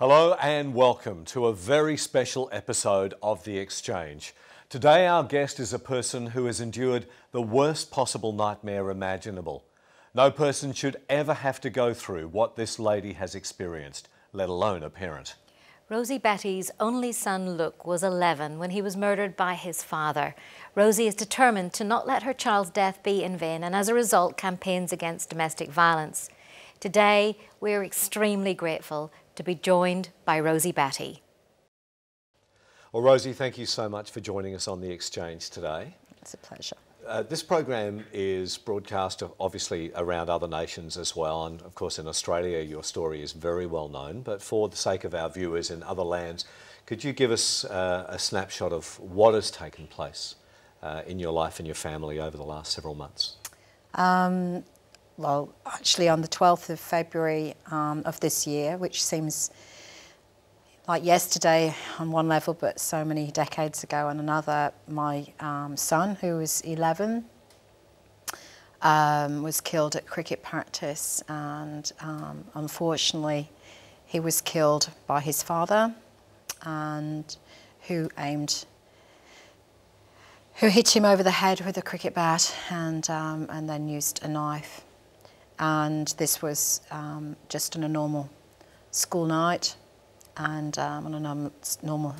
Hello and welcome to a very special episode of The Exchange. Today, our guest is a person who has endured the worst possible nightmare imaginable. No person should ever have to go through what this lady has experienced, let alone a parent. Rosie Batty's only son Luke was 11 when he was murdered by his father. Rosie is determined to not let her child's death be in vain and as a result campaigns against domestic violence. Today, we're extremely grateful to be joined by Rosie Batty. Well, Rosie, thank you so much for joining us on The Exchange today. It's a pleasure. Uh, this program is broadcast obviously around other nations as well, and of course in Australia your story is very well known. But for the sake of our viewers in other lands, could you give us uh, a snapshot of what has taken place uh, in your life and your family over the last several months? Um, well, actually, on the 12th of February um, of this year, which seems like yesterday on one level, but so many decades ago on another, my um, son, who was 11, um, was killed at cricket practice, and um, unfortunately, he was killed by his father, and who aimed, who hit him over the head with a cricket bat, and um, and then used a knife and this was um, just on a normal school night and um, on a normal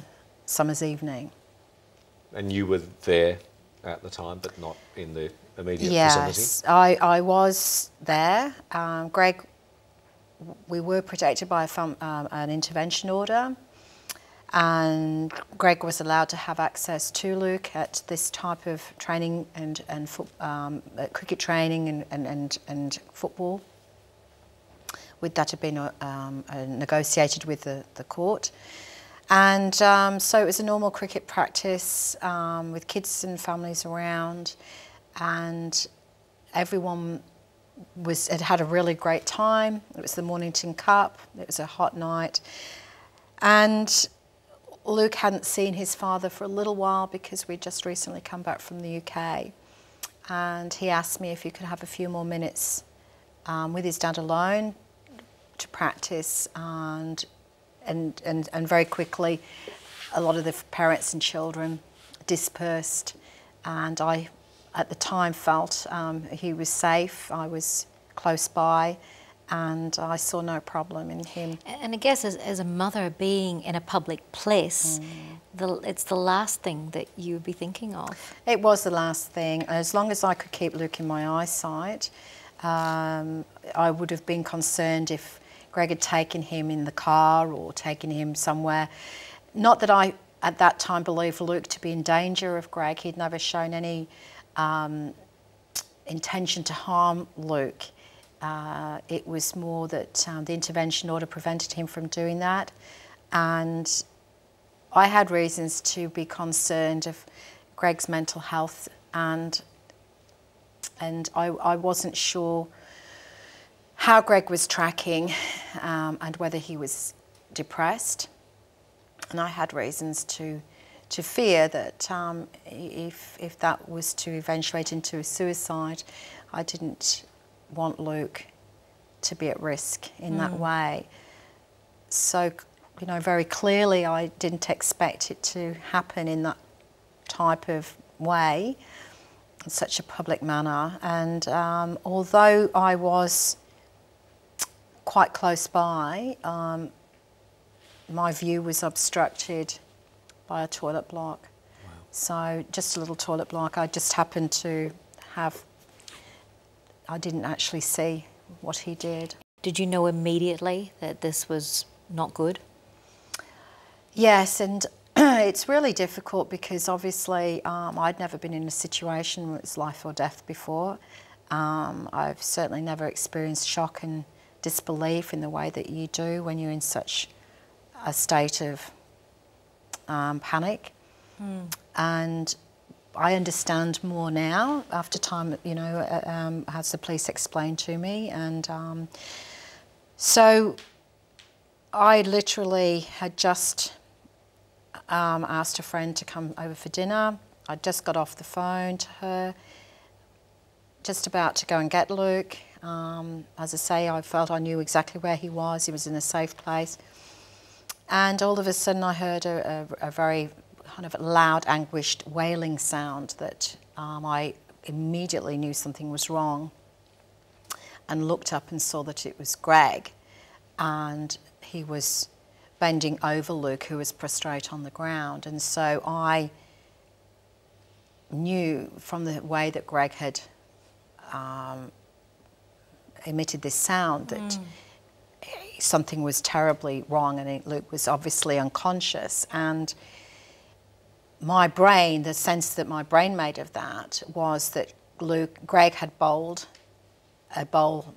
summer's evening. And you were there at the time, but not in the immediate yes, vicinity? Yes, I, I was there. Um, Greg, we were protected by a, um, an intervention order and Greg was allowed to have access to Luke at this type of training and, and um, cricket training and, and, and, and, football. With that had been uh, um, uh, negotiated with the, the court. And um, so it was a normal cricket practice um, with kids and families around and everyone was had had a really great time. It was the Mornington Cup. It was a hot night. And Luke hadn't seen his father for a little while because we'd just recently come back from the UK. And he asked me if he could have a few more minutes um, with his dad alone to practice. And, and, and, and very quickly, a lot of the parents and children dispersed. And I, at the time, felt um, he was safe. I was close by and I saw no problem in him. And I guess as, as a mother being in a public place, mm. the, it's the last thing that you would be thinking of. It was the last thing. As long as I could keep Luke in my eyesight, um, I would have been concerned if Greg had taken him in the car or taken him somewhere. Not that I, at that time, believed Luke to be in danger of Greg. He'd never shown any um, intention to harm Luke. Uh, it was more that um, the intervention order prevented him from doing that. And I had reasons to be concerned of Greg's mental health and and I, I wasn't sure how Greg was tracking um, and whether he was depressed. And I had reasons to to fear that um, if if that was to eventuate into a suicide, I didn't want Luke to be at risk in mm. that way. So, you know, very clearly I didn't expect it to happen in that type of way, in such a public manner. And um, although I was quite close by, um, my view was obstructed by a toilet block. Wow. So just a little toilet block. I just happened to have I didn't actually see what he did. Did you know immediately that this was not good? Yes, and it's really difficult because obviously um, I'd never been in a situation where it's life or death before. Um, I've certainly never experienced shock and disbelief in the way that you do when you're in such a state of um, panic. Mm. And I understand more now after time, you know, uh, um, the police explained to me. And um, so I literally had just um, asked a friend to come over for dinner. I just got off the phone to her, just about to go and get Luke. Um, as I say, I felt I knew exactly where he was. He was in a safe place. And all of a sudden, I heard a, a, a very kind of a loud, anguished wailing sound that um, I immediately knew something was wrong and looked up and saw that it was Greg. And he was bending over Luke, who was prostrate on the ground. And so I knew from the way that Greg had um, emitted this sound that mm. something was terribly wrong, and Luke was obviously unconscious. And my brain, the sense that my brain made of that was that Luke, Greg had bowled a bowl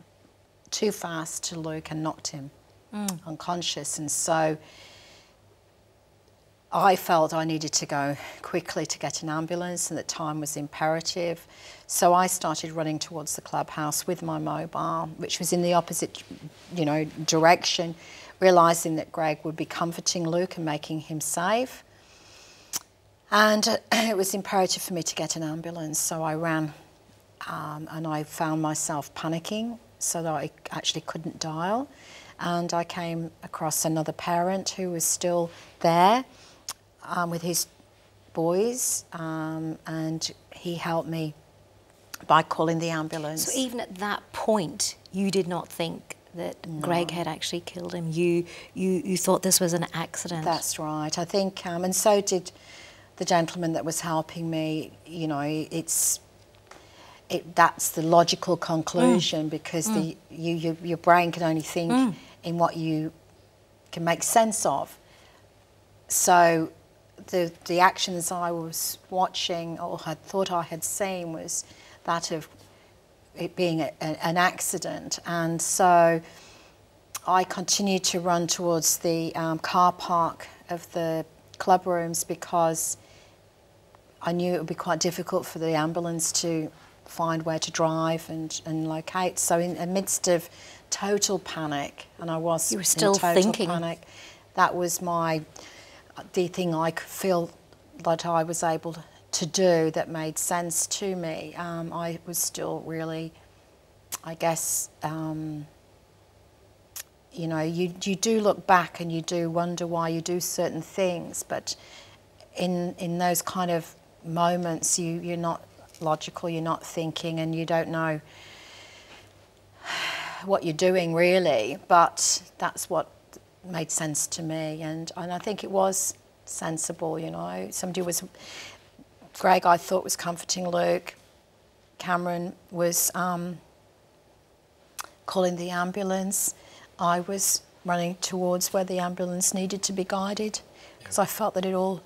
too fast to Luke and knocked him mm. unconscious. And so I felt I needed to go quickly to get an ambulance and that time was imperative. So I started running towards the clubhouse with my mobile, which was in the opposite, you know, direction, realizing that Greg would be comforting Luke and making him safe. And it was imperative for me to get an ambulance, so I ran um, and I found myself panicking so that I actually couldn't dial. And I came across another parent who was still there um, with his boys, um, and he helped me by calling the ambulance. So even at that point, you did not think that no. Greg had actually killed him. You, you, you thought this was an accident. That's right. I think, um, and so did the gentleman that was helping me. You know, it's it, that's the logical conclusion mm. because mm. the you, you, your brain can only think mm. in what you can make sense of. So the, the actions I was watching or had thought I had seen was that of it being a, a, an accident. And so I continued to run towards the um, car park of the club rooms because I knew it would be quite difficult for the ambulance to find where to drive and, and locate. So in the midst of total panic, and I was you were still in total thinking. panic, that was my the thing I could feel that I was able to do that made sense to me. Um, I was still really, I guess, um, you know, you, you do look back and you do wonder why you do certain things, but in, in those kind of moments, you, you're not logical, you're not thinking, and you don't know what you're doing really, but that's what made sense to me, and, and I think it was sensible, you know. Somebody was, Greg, I thought, was comforting Luke. Cameron was um, calling the ambulance. I was running towards where the ambulance needed to be guided because I felt that it all,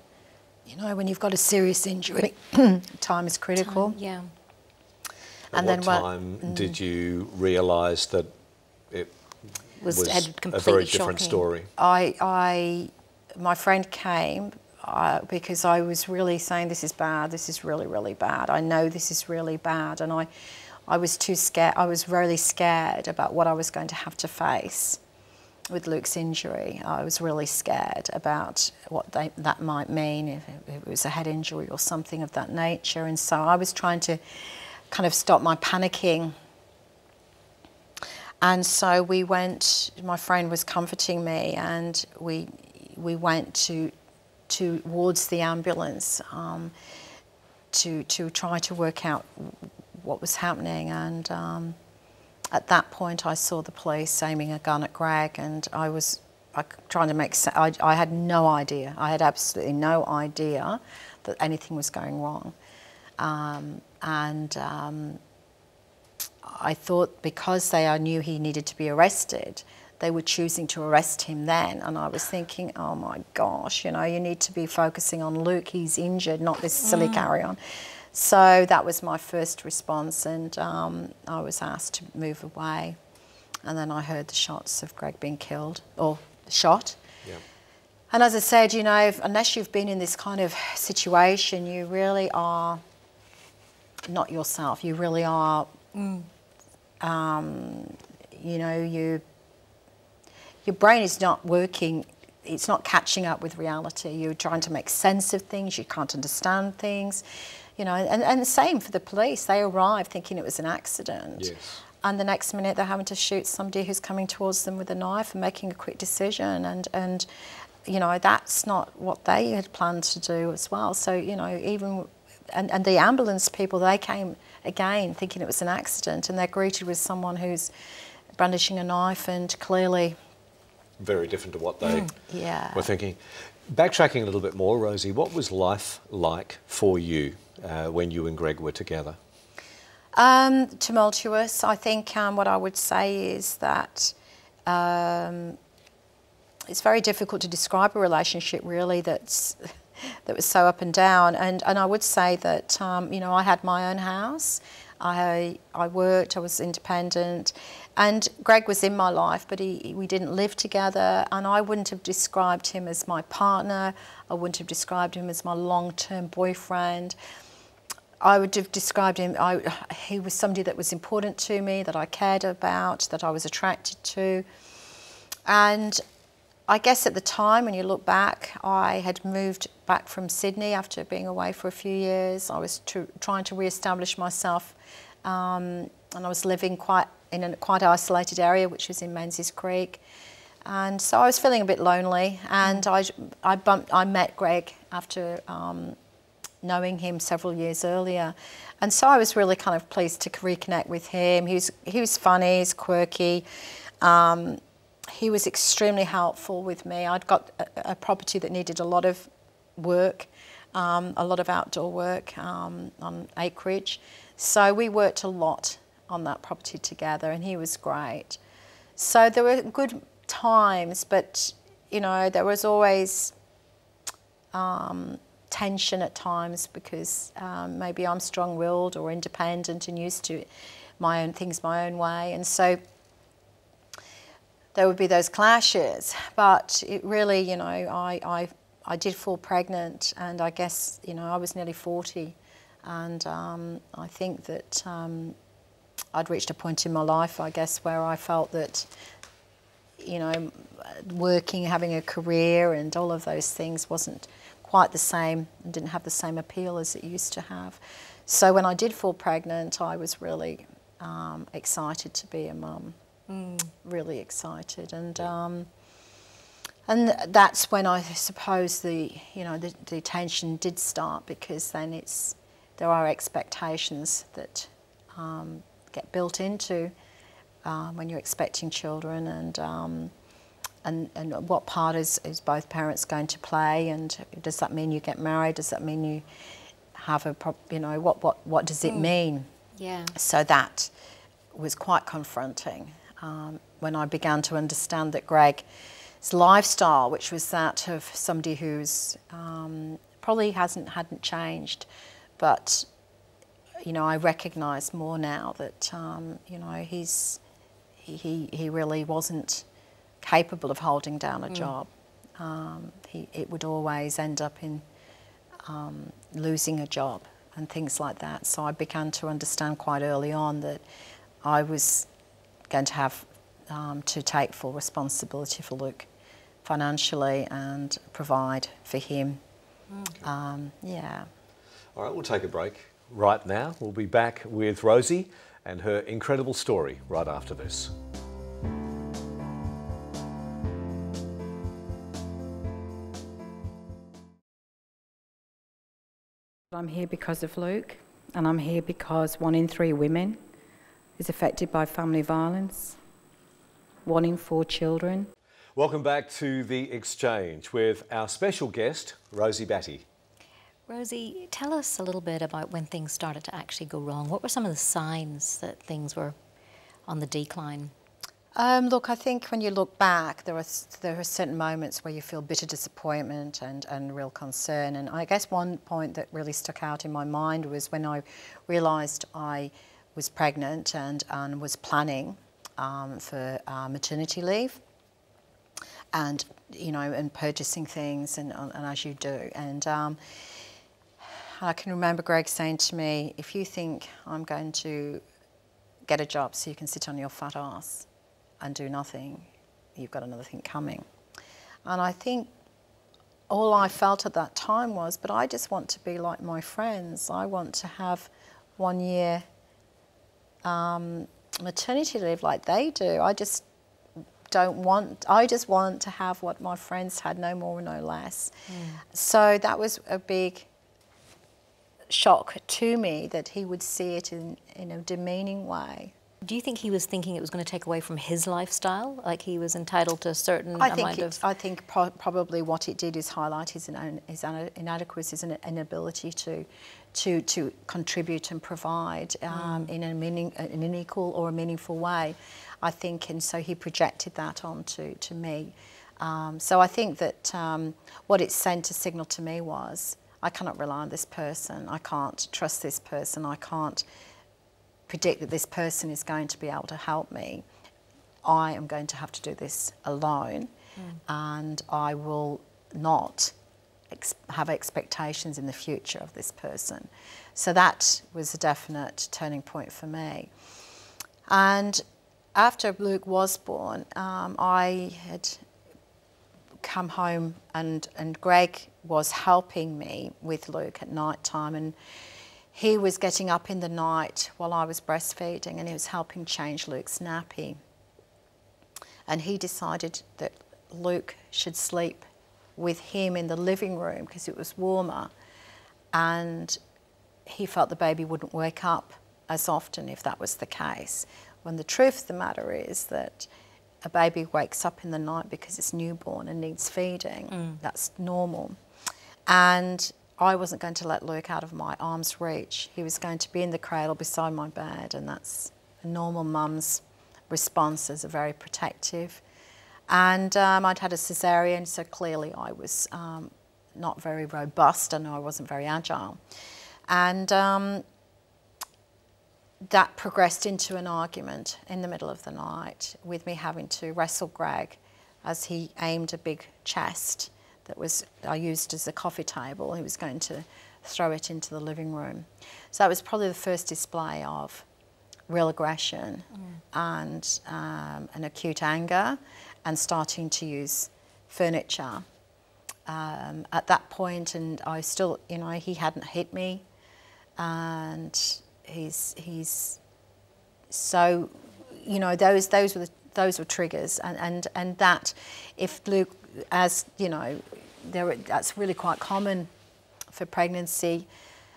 you know, when you've got a serious injury, time is critical. Time, yeah. At and what then time what, mm. did you realise that it was, was a very different shocking. story. I, I, my friend came uh, because I was really saying, this is bad, this is really, really bad. I know this is really bad. And I, I was too scared, I was really scared about what I was going to have to face with Luke's injury. I was really scared about what they, that might mean, if it was a head injury or something of that nature. And so I was trying to kind of stop my panicking and so we went, my friend was comforting me, and we, we went to, towards the ambulance um, to, to try to work out what was happening. And um, at that point, I saw the police aiming a gun at Greg, and I was I, trying to make sense. I, I had no idea. I had absolutely no idea that anything was going wrong. Um, and um, I thought because they knew he needed to be arrested, they were choosing to arrest him then. And I was thinking, oh my gosh, you know, you need to be focusing on Luke. He's injured, not this silly mm. carry on. So that was my first response, and um, I was asked to move away. And then I heard the shots of Greg being killed or shot. Yeah. And as I said, you know, if, unless you've been in this kind of situation, you really are not yourself. You really are mm um, you know, you, your brain is not working, it's not catching up with reality. You're trying to make sense of things, you can't understand things, you know, and, and the same for the police. They arrive thinking it was an accident. Yes. And the next minute they're having to shoot somebody who's coming towards them with a knife and making a quick decision. And, and you know, that's not what they had planned to do as well. So, you know, even, and, and the ambulance people, they came again thinking it was an accident and they're greeted with someone who's brandishing a knife and clearly. Very different to what they Yeah. were thinking. Backtracking a little bit more, Rosie, what was life like for you uh, when you and Greg were together? Um, tumultuous. I think um, what I would say is that um, it's very difficult to describe a relationship really that's that was so up and down. And and I would say that um, you know I had my own house. I I worked. I was independent, and Greg was in my life, but he, we didn't live together. And I wouldn't have described him as my partner. I wouldn't have described him as my long-term boyfriend. I would have described him, I, he was somebody that was important to me, that I cared about, that I was attracted to. And I guess at the time, when you look back, I had moved back from Sydney after being away for a few years. I was tr- trying to re-establish myself, um, and I was living quite in a quite isolated area, which was in Menzies Creek. And so I was feeling a bit lonely, and I, I, bumped, I met Greg after um, knowing him several years earlier. And so I was really kind of pleased to reconnect with him. He was, he was funny, he's quirky. Um, he was extremely helpful with me. I'd got a, a property that needed a lot of work, um, a lot of outdoor work um, on acreage. So we worked a lot on that property together, and he was great. So there were good times, but you know, there was always um, tension at times because um, maybe I'm strong-willed or independent and used to my own things my own way, and so there would be those clashes. But it really, you know, I, I, I did fall pregnant, and I guess, you know, I was nearly 40, and um, I think that um, I'd reached a point in my life, I guess, where I felt that, you know, working, having a career, and all of those things wasn't quite the same and didn't have the same appeal as it used to have. So when I did fall pregnant, I was really um, excited to be a mum. Mm. Really excited, and um, and that's when I suppose the you know the, the tension did start because then it's there are expectations that um, get built into uh, when you're expecting children, and um, and, and what part is, is both parents going to play and does that mean you get married? Does that mean you have a you know what what what does it mm. mean? Yeah. So that was quite confronting um, when I began to understand that Greg's lifestyle which was that of somebody who's um, probably hasn't hadn't changed but you know I recognize more now that um, you know he's he, he really wasn't capable of holding down a mm. job. Um, he, it would always end up in um, losing a job and things like that. So I began to understand quite early on that I was going to have um, to take full responsibility for Luke financially and provide for him. Mm. Um, yeah. All right, we'll take a break right now. We'll be back with Rosie and her incredible story right after this. I'm here because of Luke, and I'm here because one in three women is affected by family violence, one in four children. Welcome back to The Exchange with our special guest, Rosie Batty. Rosie, tell us a little bit about when things started to actually go wrong. What were some of the signs that things were on the decline? Um, look, I think when you look back, there are there are certain moments where you feel bitter disappointment and, and real concern. And I guess one point that really stuck out in my mind was when I realised I was pregnant and, and was planning um, for uh, maternity leave, and you know, and purchasing things and, and as you do. And um, I can remember Greg saying to me, "If you think I'm going to get a job so you can sit on your fat ass." and do nothing, you've got another thing coming. And I think all I felt at that time was, but I just want to be like my friends. I want to have one year um, maternity leave like they do. I just don't want, I just want to have what my friends had, no more, no less. So that was a big shock to me that he would see it in, in a demeaning way. Do you think he was thinking it was going to take away from his lifestyle? Like he was entitled to a certain I amount think, it, of. I think pro- probably what it did is highlight his, ina- his inadequacies and inability to, to, to contribute and provide um, in a meaning, an unequal or a meaningful way. I think, and so he projected that onto to me. Um, so I think that um, what it sent a signal to me was, I cannot rely on this person. I can't trust this person. I can't predict that this person is going to be able to help me. I am going to have to do this alone, and I will not ex- have expectations in the future of this person. So that was a definite turning point for me. And after Luke was born, um, I had come home and, and Greg was helping me with Luke at night time and he was getting up in the night while I was breastfeeding and he was helping change Luke's nappy. And he decided that Luke should sleep with him in the living room because it was warmer. And he felt the baby wouldn't wake up as often if that was the case. When the truth of the matter is that a baby wakes up in the night because it's newborn and needs feeding. Mm. That's normal. And I wasn't going to let Luke out of my arm's reach. He was going to be in the cradle beside my bed, and that's a normal mum's responses are very protective. And um, I'd had a cesarean, so clearly I was um, not very robust and I wasn't very agile. And um, that progressed into an argument in the middle of the night with me having to wrestle Greg as he aimed a big chest that was I used as a coffee table. He was going to throw it into the living room. So that was probably the first display of real aggression and um, an acute anger and starting to use furniture. Um, at that point, and I still, you know, he hadn't hit me, and he's he's so, you know, those those were the, those were triggers, and, and and that, if Luke, as you know, there that's really quite common for pregnancy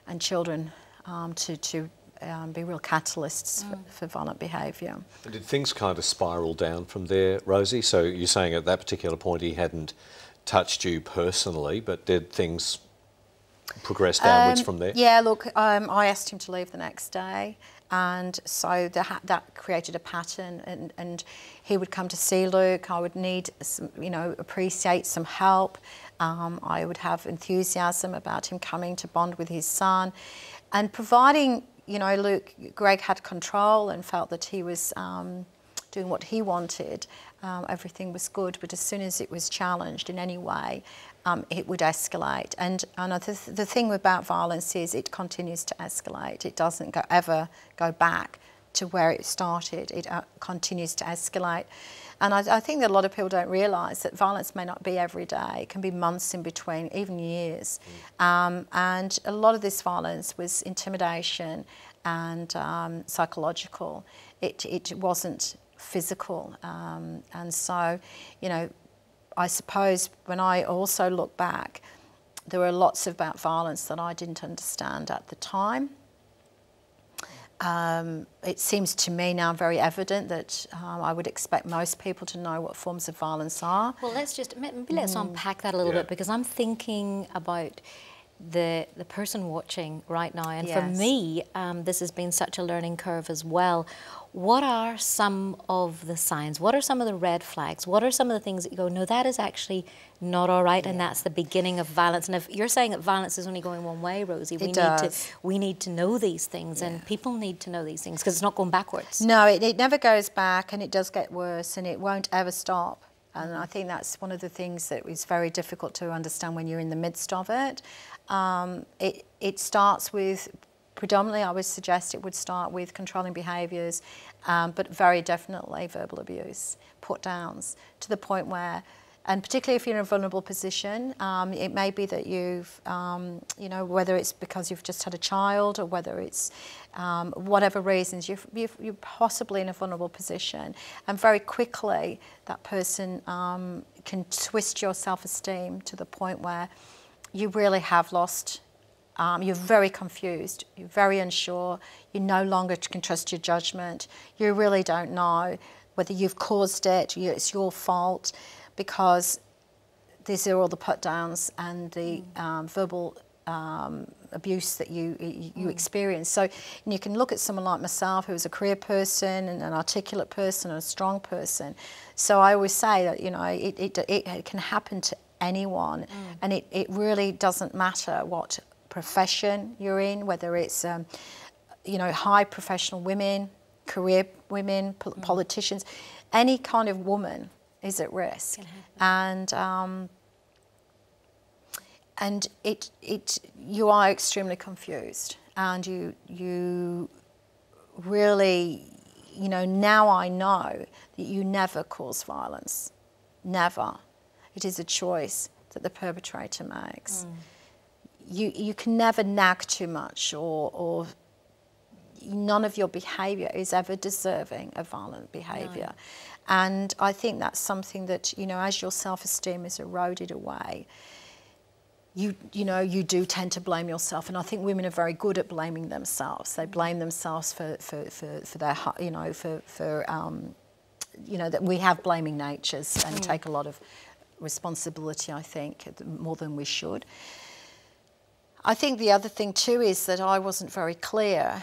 and children um, to to um, be real catalysts for, for violent behaviour. Did things kind of spiral down from there, Rosie? So you're saying at that particular point he hadn't touched you personally, but did things progress downwards Um, from there? Yeah, look, um, I asked him to leave the next day, and so the, ha- that created a pattern. And, and he would come to see Luke. I would need, some, you know, appreciate some help. Um, I would have enthusiasm about him coming to bond with his son, and providing, you know, Luke, Greg had control and felt that he was. Um, doing what he wanted, um, everything was good. But as soon as it was challenged in any way, um, it would escalate. And, and the, the thing about violence is it continues to escalate. It doesn't go, ever go back to where it started. It uh, continues to escalate. And I, I think that a lot of people don't realise that violence may not be every day. It can be months in between, even years. Um, and a lot of this violence was intimidation and um, psychological. It, it wasn't physical. Um, and so, you know, I suppose when I also look back, there were lots about violence that I didn't understand at the time. Um, it seems to me now very evident that um, I would expect most people to know what forms of violence are. Well, let's just maybe let's unpack that a little Yeah. bit because I'm thinking about the the person watching right now, and for me, um, this has been such a learning curve as well. What are some of the signs? What are some of the red flags? What are some of the things that you go, no, that is actually not all right, and that's the beginning of violence. And if you're saying that violence is only going one way, Rosie, we need to we need to know these things, and people need to know these things because it's not going backwards. No, it, it never goes back and it does get worse and it won't ever stop. And I think that's one of the things that is very difficult to understand when you're in the midst of it. Um, it, it starts with, predominantly, I would suggest it would start with controlling behaviours, um, but very definitely verbal abuse, put downs, to the point where and particularly if you're in a vulnerable position, um, it may be that you've, um, you know, whether it's because you've just had a child or whether it's um, whatever reasons, you're, you're, possibly in a vulnerable position. And very quickly, that person um, can twist your self esteem to the point where you really have lost. Um, you're very confused, you're very unsure, you no longer can trust your judgment, you really don't know whether you've caused it, it's your fault because these are all the put downs and the mm. um, verbal um, abuse that you you mm. experience. So you can look at someone like myself, who's a career person and an articulate person and a strong person. So I always say that you know it, it, it can happen to anyone, mm. and it, it really doesn't matter what profession you're in, whether it's um, you know high professional women, career women, po- mm. politicians, any kind of woman is at risk. And um, and it it you are extremely confused and you you really you know now I know that you never cause violence. Never. It is a choice that the perpetrator makes. Mm. You you can never nag too much or or none of your behavior is ever deserving of violent behavior. No. And I think that's something that, you know, as your self-esteem is eroded away, you, you know, you do tend to blame yourself. And I think women are very good at blaming themselves. They blame themselves for, for, for, for their, you know, for, for um, you know, that we have blaming natures and mm. take a lot of responsibility, I think, more than we should. I think the other thing too is that I wasn't very clear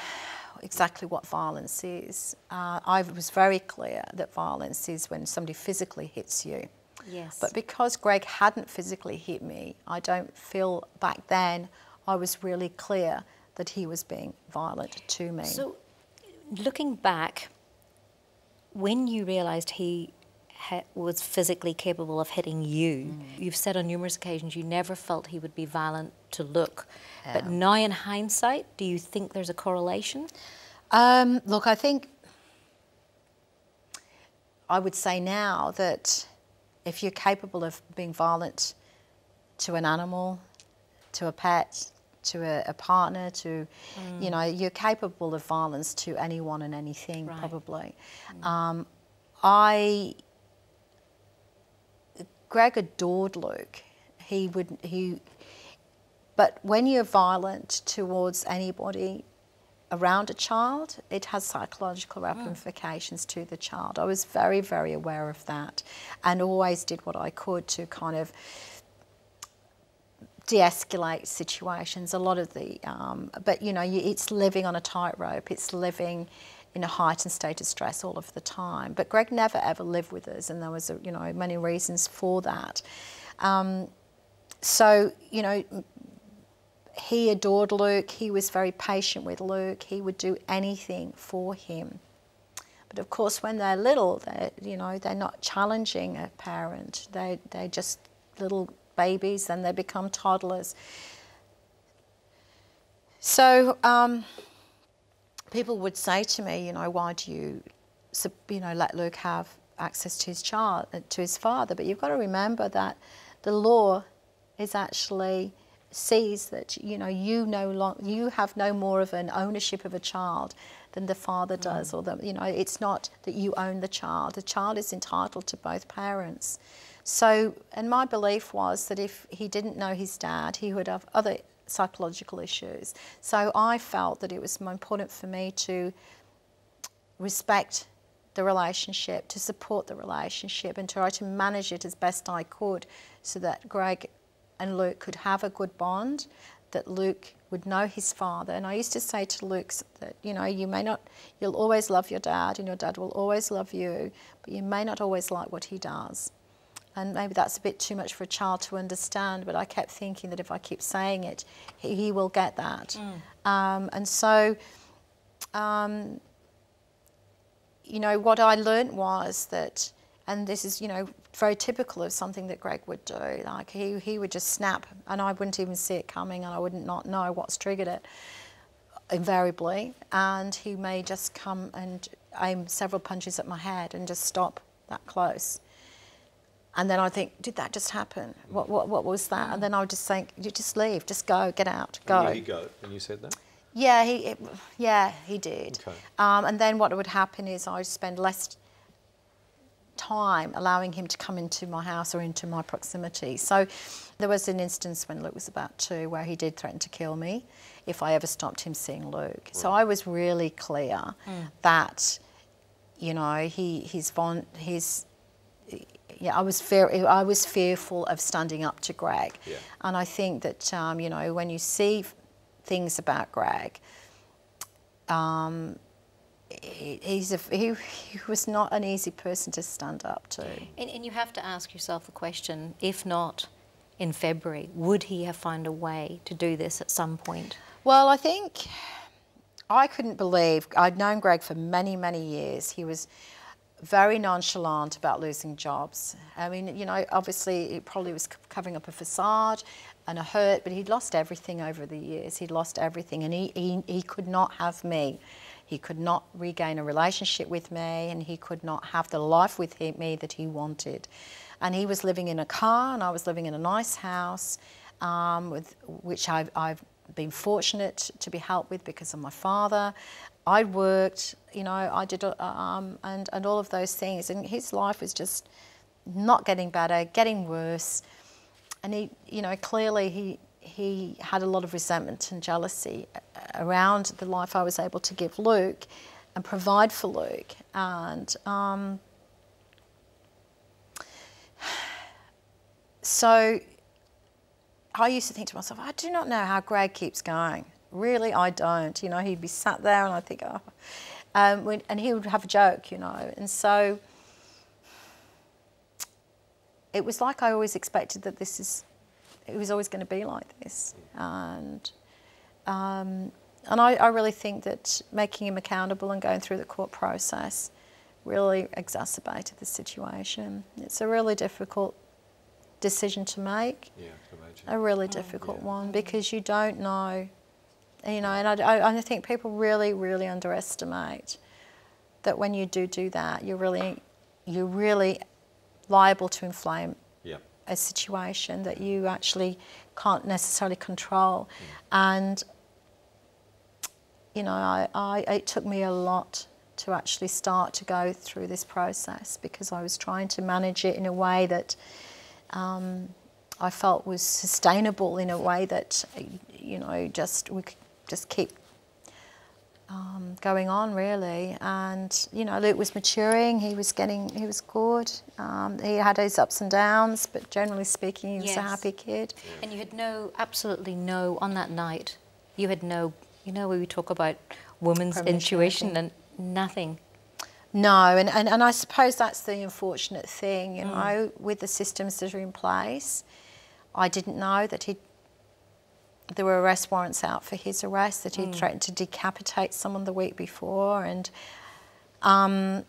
exactly what violence is. Uh, I was very clear that violence is when somebody physically hits you. Yes. But because Greg hadn't physically hit me, I don't feel back then I was really clear that he was being violent to me. So, looking back, when you realised he ha- was physically capable of hitting you, mm. you've said on numerous occasions you never felt he would be violent to Luke. Yeah. But now, in hindsight, do you think there's a correlation? Um, look, I think I would say now that if you're capable of being violent to an animal, to a pet, to a, a partner, to, mm. you know, you're capable of violence to anyone and anything, right. probably. Mm. Um, I, Greg adored Luke. He would, he, but when you're violent towards anybody around a child, it has psychological hmm. ramifications to the child. I was very, very aware of that and always did what I could to kind of de-escalate situations. A lot of the, um, but you know, it's living on a tightrope. It's living in a heightened state of stress all of the time. But Greg never ever lived with us, and there was, a, you know, many reasons for that. Um, so, you know, he adored Luke. He was very patient with Luke. He would do anything for him. But of course, when they're little, they you know they're not challenging a parent. They they're just little babies, and they become toddlers. So um, people would say to me, you know, why do you, you know, let Luke have access to his child, to his father? But you've got to remember that the law is actually sees that you know you no long, you have no more of an ownership of a child than the father mm. does, mm. or the you know it's not that you own the child. The child is entitled to both parents. So, and my belief was that if he didn't know his dad, he would have other psychological issues. So I felt that it was more important for me to respect the relationship, to support the relationship, and try to manage it as best I could so that Greg and Luke could have a good bond, that Luke would know his father. And I used to say to Luke that, you know, you may not, you'll always love your dad and your dad will always love you, but you may not always like what he does. And maybe that's a bit too much for a child to understand, but I kept thinking that if I keep saying it, he, he will get that. Mm. Um, and so, um, you know, what I learned was that, and this is, you know, very typical of something that Greg would do. Like he, he would just snap and I wouldn't even see it coming and I wouldn't not know what's triggered it invariably. And he may just come and aim several punches at my head and just stop that close. And then I think, did that just happen? What, what, what was that? And then I would just think, you just leave, just go, get out, go. Did he go when you said that? Yeah, he, it, yeah, he did. Okay. Um, and then what would happen is I'd spend less time allowing him to come into my house or into my proximity. So there was an instance when Luke was about two where he did threaten to kill me if I ever stopped him seeing Luke. So I was really clear that, you know, he he's von his yeah, I was fear, I was fearful of standing up to Greg, Yeah. and I think that um, you know when you see things about Greg, um, he, he's a, he, he was not an easy person to stand up to. And, and you have to ask yourself the question if not in February, would he have found a way to do this at some point? Well, I think I couldn't believe I'd known Greg for many, many years. He was very nonchalant about losing jobs. I mean, you know, obviously it probably was covering up a facade and a hurt, but he'd lost everything over the years. He'd lost everything, and he, he, he could not have me. He could not regain a relationship with me, and he could not have the life with me that he wanted. And he was living in a car, and I was living in a nice house, um, with which I've, I've been fortunate to be helped with because of my father. I worked, you know, I did, uh, um, and and all of those things, and his life was just not getting better, getting worse, and he, you know, clearly he he had a lot of resentment and jealousy around the life I was able to give Luke and provide for Luke, and. Um, so I used to think to myself, I do not know how Greg keeps going. Really, I don't. You know, he'd be sat there and I'd think, oh, um, and he would have a joke, you know. And so it was like I always expected that this is, it was always going to be like this. And, um, and I, I really think that making him accountable and going through the court process really exacerbated the situation. It's a really difficult decision to make Yeah, I can imagine. a really difficult one because you don't know, you know, and I, I, I think people really, really underestimate that when you do do that, you're really, you're really liable to inflame Yeah. A situation that you actually can't necessarily control. And, you know, I, I, it took me a lot to actually start to go through this process because I was trying to manage it in a way that um, I felt was sustainable in a way that, you know, just we could just keep um, going on really. And you know, Luke was maturing. He was getting, he was good. Um, he had his ups and downs, but generally speaking, he was a happy kid. And you had no, absolutely no, on that night, you had no, you know, where we talk about woman's intuition and nothing. No, and, and, and I suppose that's the unfortunate thing, you know, with the systems that are in place. I didn't know that he there were arrest warrants out for his arrest, that he'd threatened to decapitate someone the week before, and um,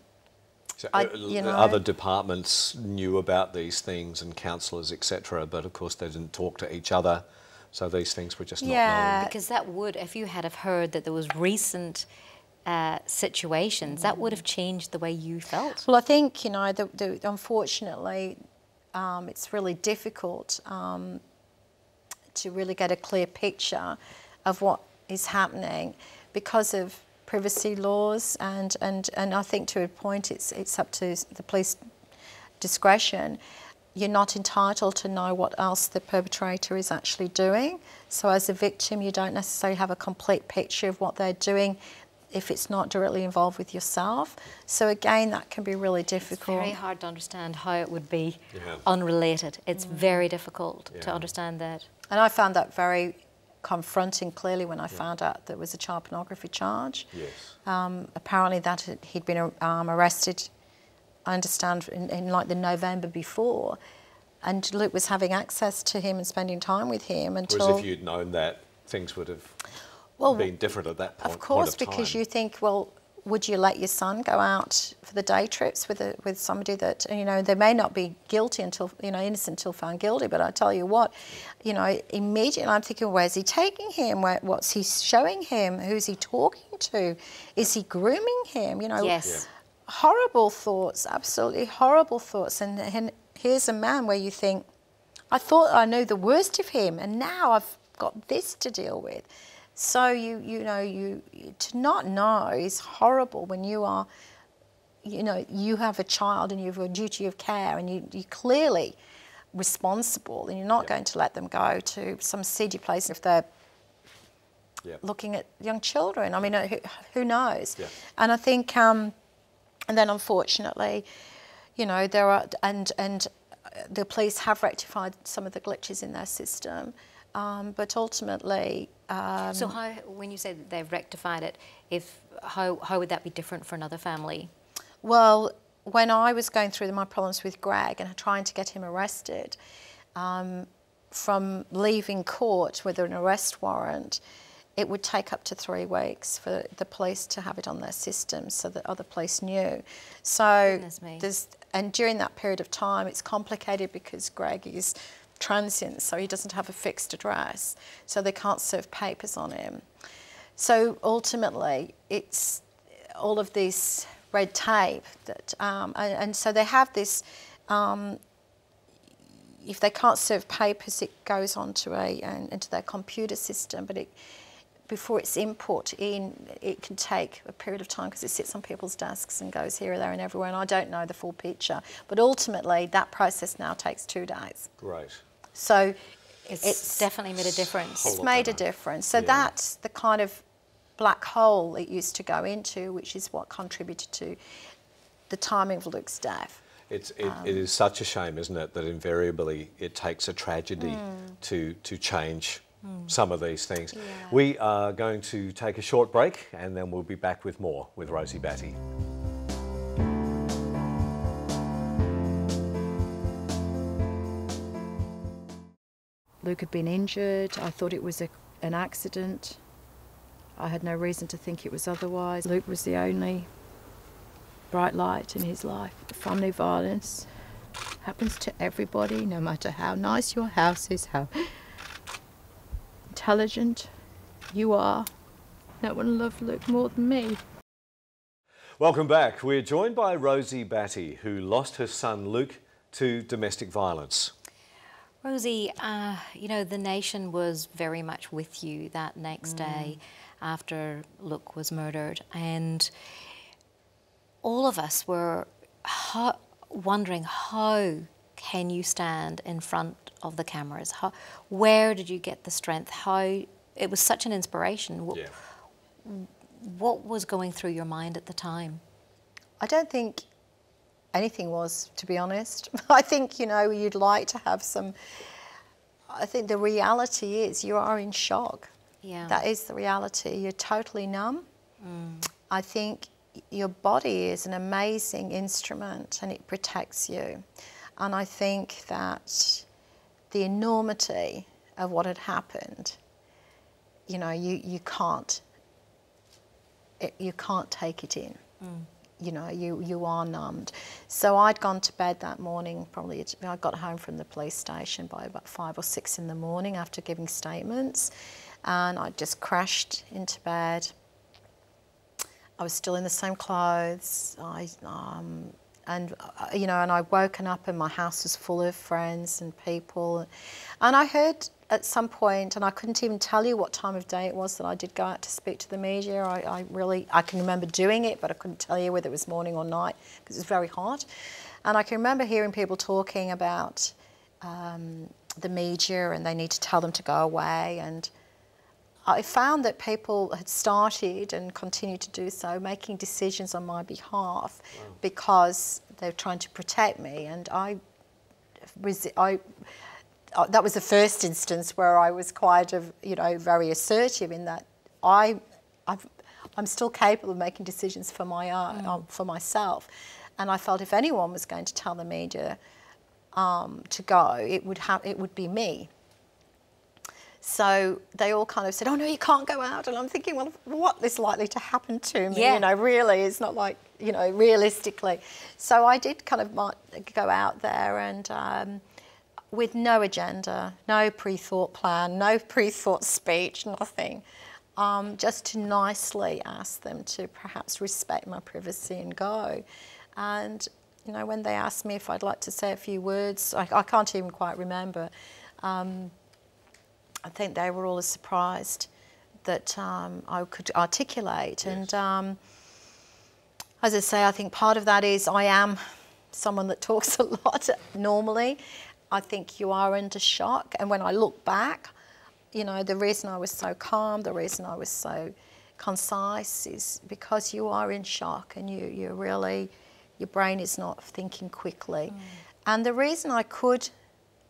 So, I- uh, you know- other departments knew about these things and councillors, etc., but of course they didn't talk to each other, so these things were just not Yeah. known. Because that would, if you had have heard that there was recent uh, situations, that would have changed the way you felt. Well, I think you know, the, the, unfortunately, um, it's really difficult um, to really get a clear picture of what is happening because of privacy laws, and, and, and I think to a point, it's it's up to the police discretion. You're not entitled to know what else the perpetrator is actually doing. So, as a victim, you don't necessarily have a complete picture of what they're doing if it's not directly involved with yourself. So, again, that can be really difficult. It's difficult. very hard to understand how it would be Yeah. unrelated. It's mm. very difficult to understand that. And I found that very confronting clearly when I found out that there was a child pornography charge. Yes. Um, apparently, that he'd been um, arrested, I understand, in, in like the November before. And Luke was having access to him and spending time with him until. Whereas if you'd known that, things would have Well, been different at that point. Of course, point of because you think, well, would you let your son go out for the day trips with a, with somebody that you know they may not be guilty until you know innocent until found guilty, but I tell you what, you know immediately I'm thinking, where's he taking him? Where, what's he showing him? Who's he talking to? Is he grooming him? You know, Yes. horrible thoughts, absolutely horrible thoughts, and, and here's a man where you think, I thought I knew the worst of him, and now I've got this to deal with. So you you know you to not know is horrible when you are, you know, you have a child and you have a duty of care, and you you clearly responsible, and you're not going to let them go to some seedy place if they're Yeah. looking at young children. I mean, uh, who, who knows? Yeah. And I think, um, and then unfortunately, you know, there are, and and uh, the police have rectified some of the glitches in their system, um, but ultimately, um, so how, when you say that they've rectified it, if how how would that be different for another family? Well, when I was going through my problems with Greg and trying to get him arrested, um, from leaving court with an arrest warrant, it would take up to three weeks for the police to have it on their system so that other police knew. So there's and during that period of time, it's complicated because Greg is transient, so he doesn't have a fixed address, so they can't serve papers on him. So ultimately, it's all of this red tape that, um, and, and so they have this. Um, if they can't serve papers, it goes onto a into their computer system, but it before it's input in, it can take a period of time because it sits on people's desks and goes here, and there, and everywhere. And I don't know the full picture, but ultimately, that process now takes two days. Great. So It's, It's- definitely made a difference. it's lot made a difference. So Yeah. that's the kind of black hole it used to go into, which is what contributed to the timing of Luke's death. It's, it, um, it is such a shame, isn't it, that invariably it takes a tragedy mm. to, to change some of these things. We are going to take a short break and then we'll be back with more with Rosie Batty. Luke had been injured. I thought it was a, an accident. I had no reason to think it was otherwise. Luke was the only bright light in his life. Family violence happens to everybody, no matter how nice your house is, how intelligent you are. No one loved Luke more than me. Welcome back. We're joined by Rosie Batty, who lost her son Luke to domestic violence. Rosie, uh, you know, the nation was very much with you that next day after Luke was murdered. And all of us were ho- wondering how can you stand in front of the cameras? How, where did you get the strength? How it was such an inspiration. Wh- Yeah. What was going through your mind at the time? I don't think anything was, to be honest. I think, you know, you'd like to have some. I think the reality is you are in shock. Yeah. That is the reality. You're totally numb. Mm. I think your body is an amazing instrument and it protects you. And I think that the enormity of what had happened, you know, you, you can't it, you can't take it in. You know, you, you are numbed. So I'd gone to bed that morning, probably, I got home from the police station by about five or six in the morning after giving statements. And I just crashed into bed. I was still in the same clothes. I, um, and uh, you know, and I woken up and my house was full of friends and people, and I heard at some point, and I couldn't even tell you what time of day it was that I did go out to speak to the media. I, I really, I can remember doing it, but I couldn't tell you whether it was morning or night because it was very hot, and I can remember hearing people talking about um, the media and they need to tell them to go away and. I found that people had started and continued to do so, making decisions on my behalf because they're trying to protect me. And I, resi- I, uh, that was the first instance where I was quite, of, you know, very assertive in that I, I've, I'm still capable of making decisions for my own, um, for myself. And I felt if anyone was going to tell the media um, to go, it would have, it would be me. So they all kind of said, "Oh no, you can't go out." And I'm thinking, "Well, what is likely to happen to me? Yeah. You know, really, it's not like you know, realistically." So I did kind of go out there and. Um, with no agenda, no pre-thought plan, no pre-thought speech, nothing. Um, just to nicely ask them to perhaps respect my privacy and go. And You know, when they asked me if I'd like to say a few words, I, I can't even quite remember. Um, I think they were all as surprised that um, I could articulate. Yes. And um, as I say, I think part of that is I am someone that talks a lot normally. I think you are under shock. And when I look back, you know, the reason I was so calm, the reason I was so concise is because you are in shock and you, you really, your brain is not thinking quickly. And the reason I could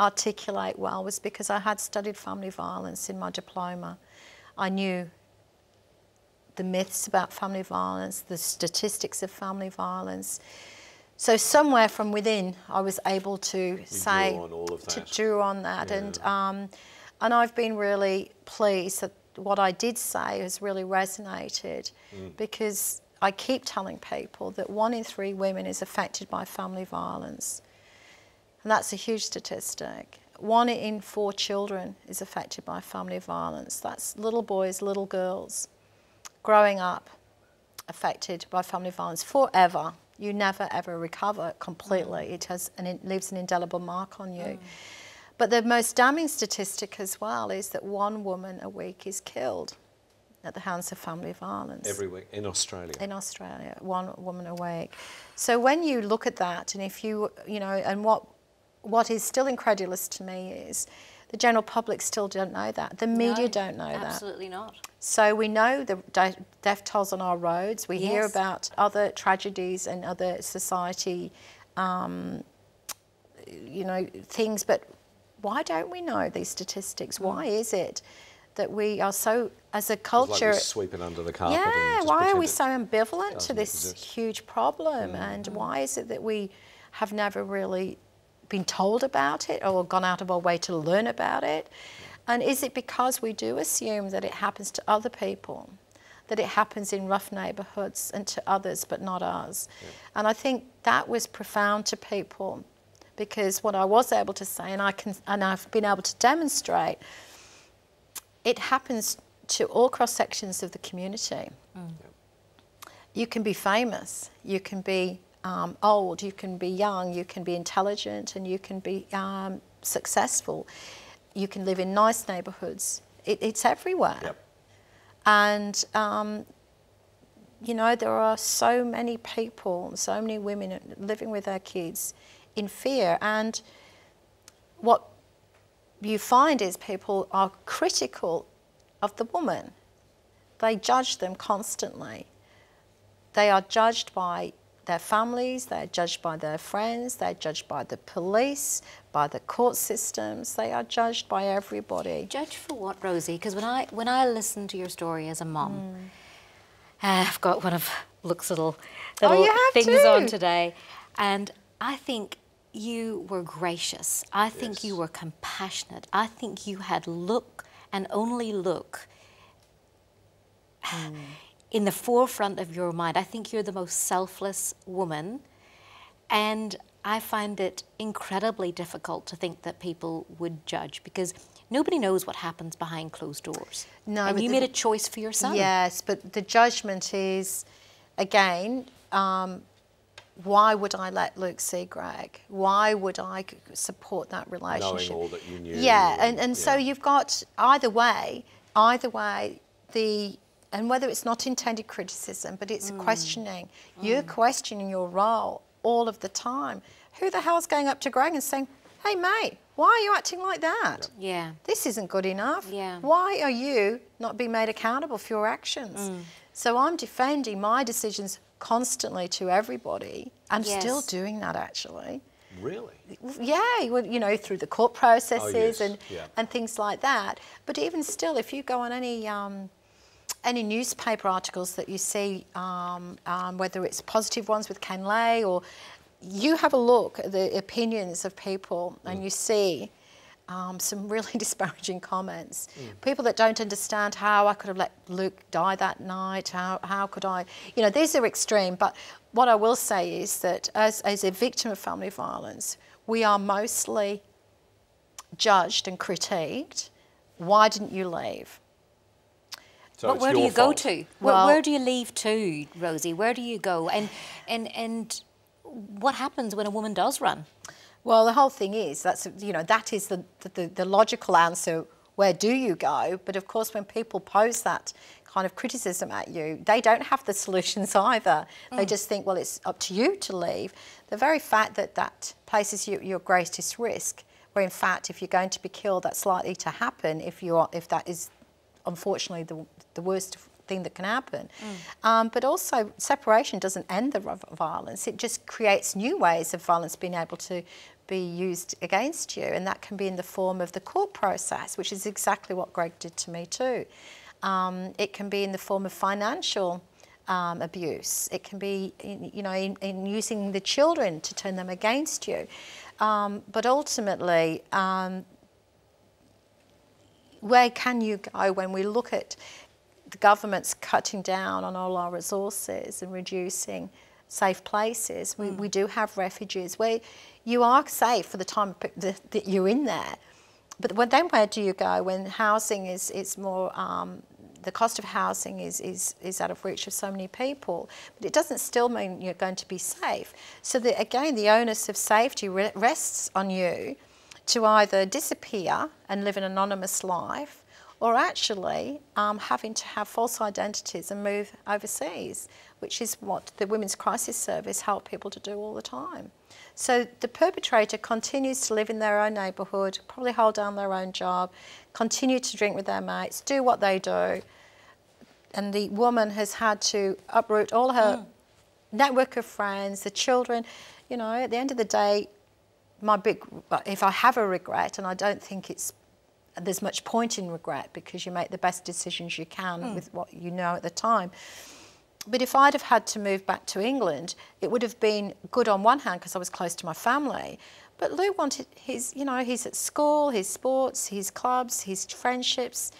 articulate well was because I had studied family violence in my diploma. I knew the myths about family violence, the statistics of family violence. So somewhere from within, I was able to say drew on all of to drew on that, and um, and I've been really pleased that what I did say has really resonated, Mm. because I keep telling people that one in three women is affected by family violence, and that's a huge statistic. One in four children is affected by family violence. That's little boys, little girls growing up affected by family violence forever. You never ever recover completely. Mm. It has and it leaves an indelible mark on you. Mm. But the most damning statistic as well is that one woman a week is killed at the hands of family violence Every week in Australia. in Australia, one woman a week. So when you look at that, and if you, you know, and what what is still incredulous to me is the general public still don't know that. The media No, don't know that. Absolutely not. So we know the de- death tolls on our roads. We hear about other tragedies and other society, um, you know, things. But why don't we know these statistics? Why is it that we are so, as a It's like culture, we sweep it under the carpet. and yeah, just why are we so ambivalent to this exist. huge problem? And why is it that we have never really been told about it or gone out of our way to learn about it? And is it because we do assume that it happens to other people, that it happens in rough neighbourhoods and to others but not us? And I think that was profound to people because what I was able to say, and I can, and I've been able to demonstrate, it happens to all cross sections of the community. Mm. You can be famous, you can be um, old, you can be young, you can be intelligent, and you can be um, successful. You can live in nice neighbourhoods. It, it's everywhere. Yep. And, um, you know, there are so many people, so many women living with their kids in fear. And what you find is people are critical of the woman. They judge them constantly. They are judged by their families, they're judged by their friends, they're judged by the police, by the court systems, they are judged by everybody. Judge for what, Rosie? Because when I when I listen to your story as a mum, Hmm. uh, I've got one of Luke's little Oh, little have things on today, and I think you were gracious. I think you were compassionate. I think you had look and only look Hmm. In the forefront of your mind. I think you're the most selfless woman, and I find it incredibly difficult to think that people would judge because nobody knows what happens behind closed doors. No, and you the- made a choice for yourself. Yes, but the judgment is, again, um, why would I let Luke see Greg? Why would I support that relationship? Knowing all that you knew Yeah, and, and- and so you've got either way, either way, the and whether it's not intended criticism, but it's questioning. You're questioning your role all of the time. Who the hell's going up to Greg and saying, "Hey, mate, why are you acting like that?" Yeah. this isn't good enough. Yeah. Why are you not being made accountable for your actions? Mm. So I'm defending my decisions constantly to everybody. I'm still doing that actually. Really? Yeah, you you know, through the court processes yes, and yeah. and things like that. But even still, if you go on any um, any newspaper articles that you see, um, um, whether it's positive ones with Ken Lay or you have a look at the opinions of people Mm. and you see um, some really disparaging comments. Mm. People that don't understand how I could have let Luke die that night, how, how could I, you know, these are extreme. But what I will say is that as, as a victim of family violence, we are mostly judged and critiqued. Why didn't you leave? So but where do your you go fault. to? Where, where do you leave to, Rosie? Where do you go? And and and what happens when a woman does run? Well, the whole thing is that's you know that is the, the, the logical answer. Where do you go? But of course, when people pose that kind of criticism at you, they don't have the solutions either. Mm. They just think, well, it's up to you to leave. The very fact that that places you at your greatest risk, where in fact, if you're going to be killed, that's likely to happen if you are, if that is unfortunately the, the worst thing that can happen. Mm. Um, but also, separation doesn't end the violence, it just creates new ways of violence being able to be used against you, and that can be in the form of the court process, which is exactly what Greg did to me too. Um, it can be in the form of financial um, abuse. It can be, in, you know, in, in, using the children to turn them against you. Um, but ultimately, um, where can you go when we look at the government's cutting down on all our resources and reducing safe places? We, mm. we do have refuges where you are safe for the time that you're in there. But then where do you go when housing is, is more um, the cost of housing is, is, is out of reach of so many people, but it doesn't still mean you're going to be safe. So the, again, the onus of safety rests on you to either disappear and live an anonymous life or actually um, having to have false identities and move overseas, which is what the Women's Crisis Service help people to do all the time. So the perpetrator continues to live in their own neighbourhood, probably hold down their own job, continue to drink with their mates, do what they do. And the woman has had to uproot all her mm. network of friends, the children. You know, at the end of the day, my big, if I have a regret, and I don't think it's, there's much point in regret because you make the best decisions you can mm. with what you know at the time. But if I'd have had to move back to England, it would have been good on one hand because I was close to my family. But Lou wanted his, you know, he's at school, his sports, his clubs, his friendships.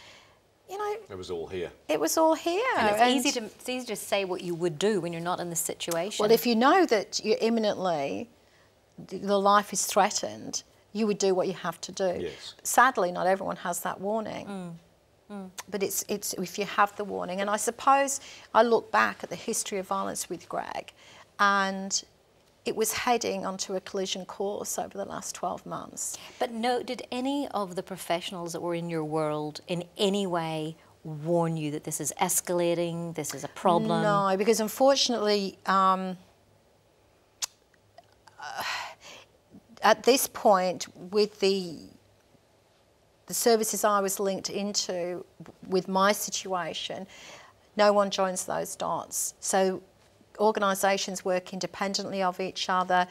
You know, it was all here. It was all here. And it's and easy to it's easy to say what you would do when you're not in this situation. Well, if you know that you're imminently, the life is threatened, you would do what you have to do. Yes. Sadly, not everyone has that warning. Mm. Mm. But it's, it's if you have the warning. And I suppose I look back at the history of violence with Greg and it was heading onto a collision course over the last 12 months. But no, did any of the professionals that were in your world in any way warn you that this is escalating, this is a problem? No, because unfortunately, um, uh, at this point, with the the services I was linked into with my situation, no one joins those dots. So organisations work independently of each other.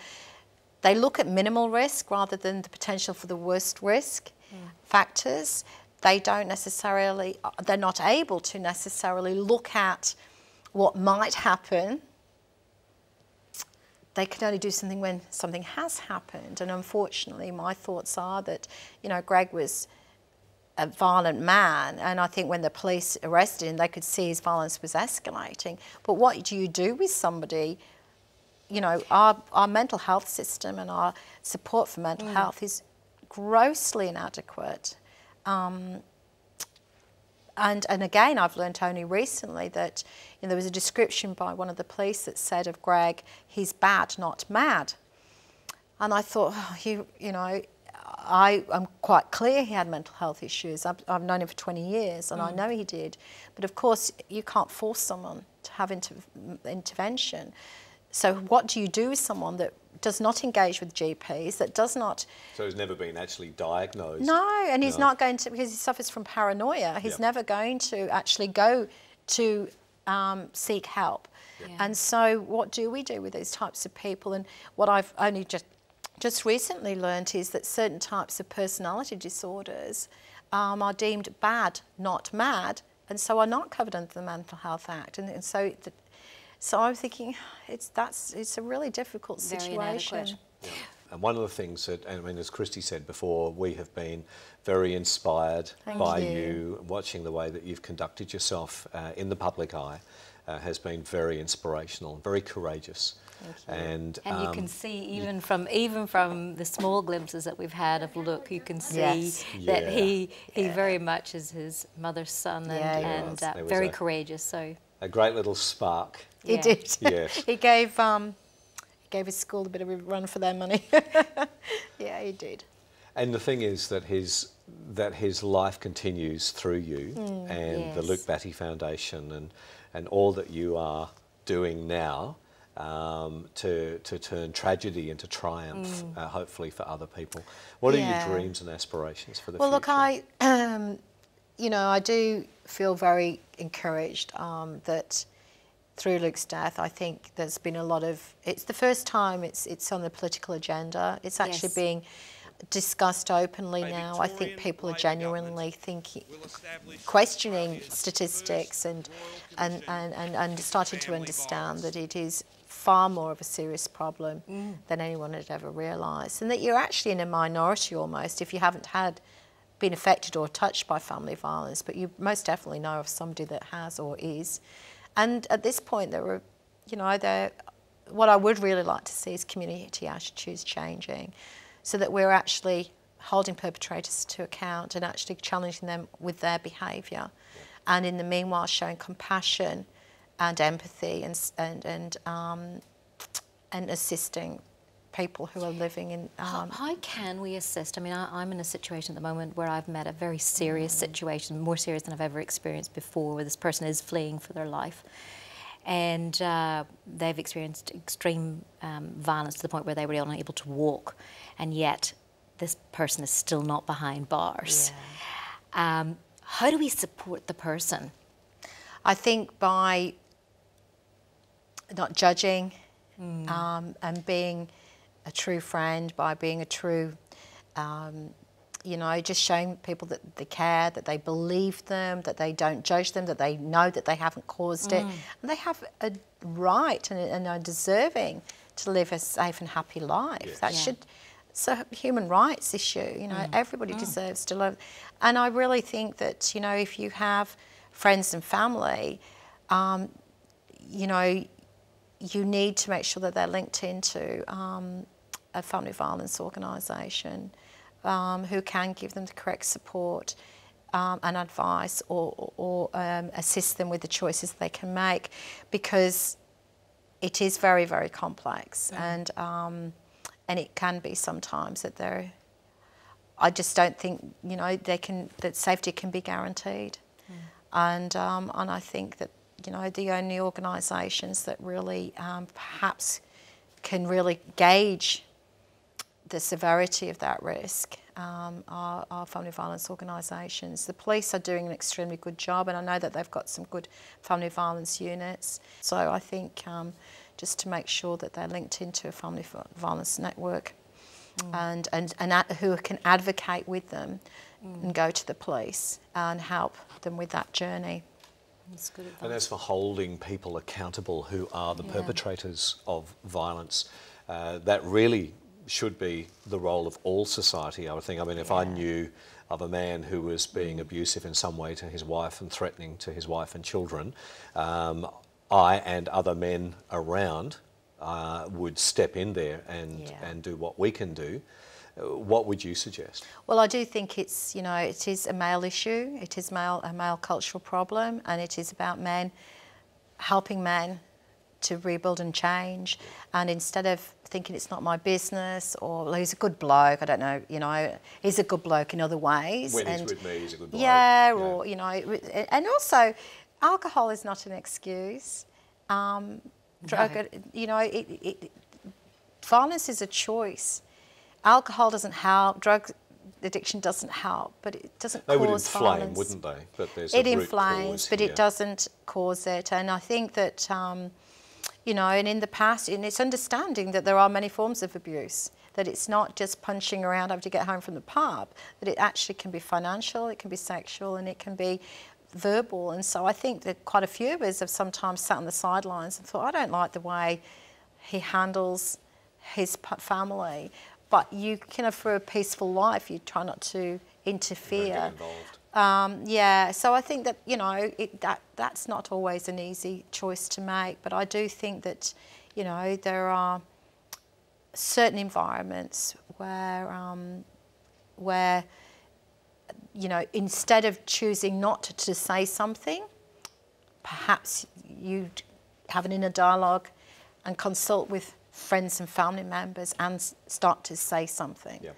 They look at minimal risk rather than the potential for the worst risk mm. factors. They don't necessarily, they're not able to necessarily look at what might happen. They can only do something when something has happened. And unfortunately, my thoughts are that, you know, Greg was a violent man, and I think when the police arrested him, they could see his violence was escalating. But what do you do with somebody? You know, our, our mental health system and our support for mental mm. health is grossly inadequate. Um, and, and again, I've learned only recently that know, there was a description by one of the police that said of Greg, he's bad, not mad. And I thought, oh, you, you know, I, am quite clear he had mental health issues. I've, I've known him for 20 years and mm. I know he did. But of course, you can't force someone to have inter intervention. So, what do you do with someone that does not engage with GPs, that does not. So, he's never been actually diagnosed? No, and he's no. not going to, because he suffers from paranoia, he's yep. never going to actually go to um, seek help. Yeah. And so, what do we do with these types of people? And what I've only just just recently learnt is that certain types of personality disorders um, are deemed bad, not mad, and so are not covered under the Mental Health Act. And, and so, the, so I'm thinking it's that's it's a really difficult situation. Yeah. And one of the things that, I mean, as Christie said before, we have been very inspired Thank by you. you. Watching the way that you've conducted yourself uh, in the public eye uh, has been very inspirational, very courageous. And, and um, you can see even from even from the small glimpses that we've had of Luke, you can see yes. that yeah. he he yeah. very much is his mother's son and, yeah, and uh, very a, courageous. So a great little spark. He did. Yes. he gave um, gave his school a bit of a run for their money. yeah, he did. And the thing is that his that his life continues through you Mm, and the. Luke Batty Foundation and and all that you are doing now um, to to turn tragedy into triumph, uh, hopefully for other people. What are Mm. Your dreams and aspirations for the Well, future? look, I, um, you know, I do feel very encouraged um, that through Luke's death, I think there's been a lot of. It's the first time it's it's on the political agenda. It's actually Yes. being discussed openly A now. I think people are genuinely thinking, questioning statistics and and, and, and, and starting to understand violence. that it is far more of a serious problem mm. than anyone had ever realised. And that you're actually in a minority almost if you haven't had been affected or touched by family violence, but you most definitely know of somebody that has or is. And at this point there were you know, there what I would really like to see is community attitudes changing so that we're actually holding perpetrators to account and actually challenging them with their behaviour. And in the meanwhile, showing compassion and empathy and, and, and, um, and assisting people who are living in. How, Um, how can we assist? I mean, I, I'm in a situation at the moment where I've met a very serious Mm. situation, more serious than I've ever experienced before, where this person is fleeing for their life. And uh, they've experienced extreme um, violence to the point where they were unable to walk, and yet this person is still not behind bars. Um, how do we support the person? I think by not judging um, and being a true friend, by being a true, um, you know, just showing people that they care, that they believe them, that they don't judge them, that they know that they haven't caused it, and they have a right and, and are deserving to live a safe and happy life. That Yeah. should. It's a human rights issue, you know. Everybody deserves to live, and I really think that you know if you have friends and family, um, you know, you need to make sure that they're linked into um, a family violence organisation um, who can give them the correct support um, and advice or, or um, assist them with the choices they can make because it is very, very complex. And, um, and it can be sometimes that they're. I just don't think you know they can that safety can be guaranteed, and um, and I think that you know the only organisations that really um, perhaps can really gauge the severity of that risk um, are, are family violence organisations. The police are doing an extremely good job, and I know that they've got some good family violence units. So I think um, just to make sure that they're linked into a family violence network and, and, and a- who can advocate with them and go to the police and help them with that journey. That's good advice. And as for holding people accountable who are the Yeah. perpetrators of violence, uh, that really should be the role of all society, I would think. I mean, if I knew of a man who was being abusive in some way to his wife and threatening to his wife and children, um, I and other men around uh, would step in there and, Yeah. and do what we can do. What would you suggest? Well, I do think it's you know it is a male issue. It is male a male cultural problem, and it is about men helping men to rebuild and change. And instead of thinking it's not my business or well, he's a good bloke, I don't know, you know, he's a good bloke in other ways. When he's and with me, he's a good bloke. Yeah, Yeah. or you know, and also, alcohol is not an excuse. Um, drug, you know, it, it, violence is a choice. Alcohol doesn't help. Drug addiction doesn't help, but it doesn't They cause would inflame, violence. wouldn't they? But there's It inflames, but here. it doesn't cause it. And I think that, um, you know, and in the past, and it's understanding that there are many forms of abuse. That it's not just punching around after you get home from the pub. That it actually can be financial, it can be sexual, and it can be verbal. And so I think that quite a few of us have sometimes sat on the sidelines and thought, I don't like the way he handles his family. But you can have for a peaceful life, you try not to interfere. Um, yeah, so I think that you know it, that that's not always an easy choice to make, but I do think that you know there are certain environments where um, where you know instead of choosing not to, to say something, perhaps you'd have an inner dialogue and consult with friends and family members and start to say something. Yep.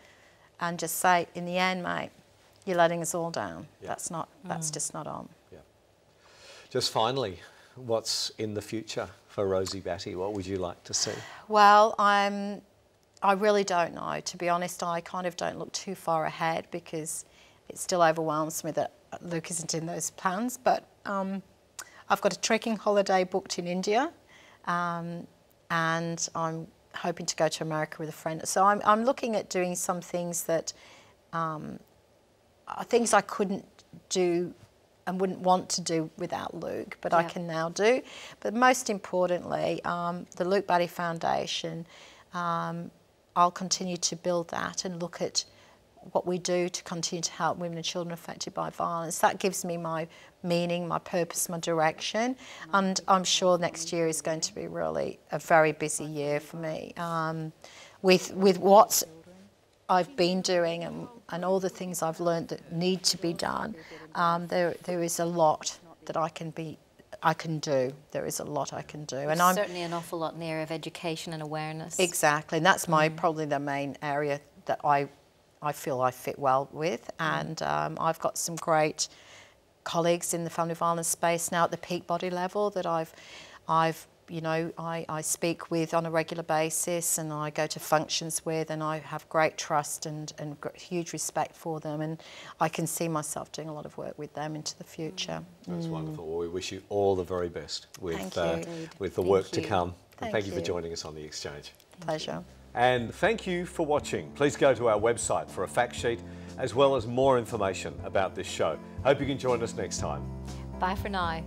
And just say, in the end, mate, you're letting us all down. Yeah. That's not. That's just not on. Yeah. Just finally, what's in the future for Rosie Batty? What would you like to see? Well, I'm. I really don't know. To be honest, I kind of don't look too far ahead because it still overwhelms me that Luke isn't in those plans. But um, I've got a trekking holiday booked in India, um, and I'm hoping to go to America with a friend. So I'm, I'm looking at doing some things that um, are things I couldn't do and wouldn't want to do without Luke, but I can now do. But most importantly, um, the Luke Batty Foundation, um, I'll continue to build that and look at what we do to continue to help women and children affected by violence. That gives me my meaning, my purpose, my direction. And I'm sure next year is going to be really a very busy year for me. Um, with, with what's I've been doing and, and all the things I've learned that need to be done, um, there, there is a lot that I can be, I can do. There is a lot I can do, and There's I'm certainly an awful lot in the area of education and awareness. exactly, and that's my probably the main area that I, I feel I fit well with, and um, I've got some great colleagues in the family violence space now at the peak body level that I've, I've you know, I, I speak with on a regular basis and I go to functions with and I have great trust and, and gr- huge respect for them and I can see myself doing a lot of work with them into the future. That's wonderful. Well, we wish you all the very best with, uh, with the Thank work to you. come. And Thank thank you for joining us on The Exchange. Pleasure. And thank you for watching. Please go to our website for a fact sheet as well as more information about this show. Hope you can join us next time. Bye for now.